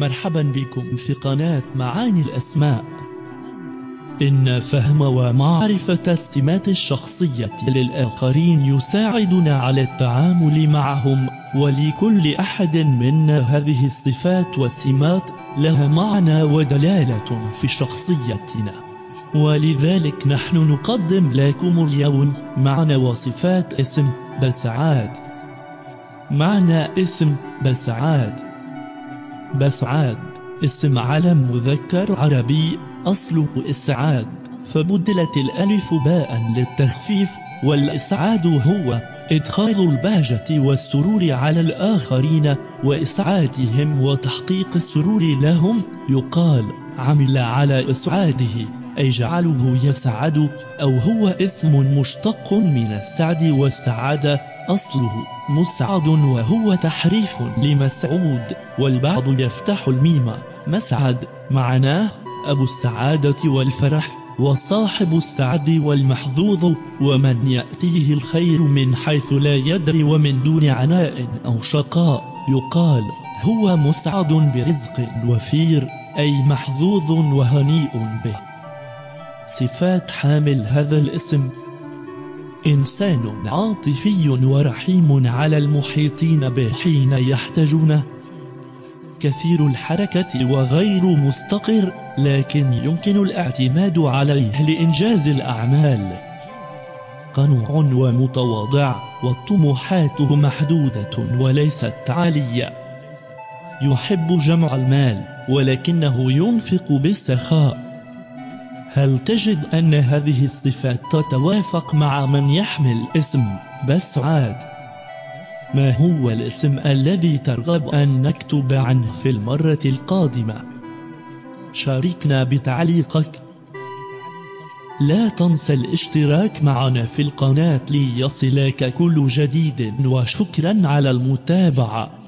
مرحبا بكم في قناة معاني الأسماء. إن فهم ومعرفة السمات الشخصية للآخرين يساعدنا على التعامل معهم ولكل أحد منا هذه الصفات والسمات لها معنى ودلالة في شخصيتنا. ولذلك نحن نقدم لكم اليوم معنى وصفات اسم بسعاد. معنى اسم بسعاد. بسعاد اسم علم مذكر عربي أصله إسعاد. فبدلت الألف باء للتخفيف والإسعاد هو إدخال البهجة والسرور على الآخرين وإسعادهم وتحقيق السرور لهم. يقال عمل على إسعاده. أي جعله يسعد أو هو اسم مشتق من السعد والسعادة أصله مسعد وهو تحريف لمسعود والبعض يفتح الميم مسعد. معناه أبو السعادة والفرح وصاحب السعد والمحظوظ ومن يأتيه الخير من حيث لا يدري ومن دون عناء أو شقاء. يقال هو مسعد برزق وفير أي محظوظ وهنيء به. صفات حامل هذا الاسم. إنسان عاطفي ورحيم على المحيطين به حين يحتاجونه. كثير الحركة وغير مستقر لكن يمكن الاعتماد عليه لإنجاز الأعمال. قنوع ومتواضع وطموحاته محدودة وليست عالية. يحب جمع المال ولكنه ينفق بالسخاء. هل تجد أن هذه الصفات تتوافق مع من يحمل اسم بسعاد؟ ما هو الاسم الذي ترغب أن نكتب عنه في المرة القادمة؟ شاركنا بتعليقك لا تنسى الاشتراك معنا في القناة ليصلك كل جديد وشكرا على المتابعة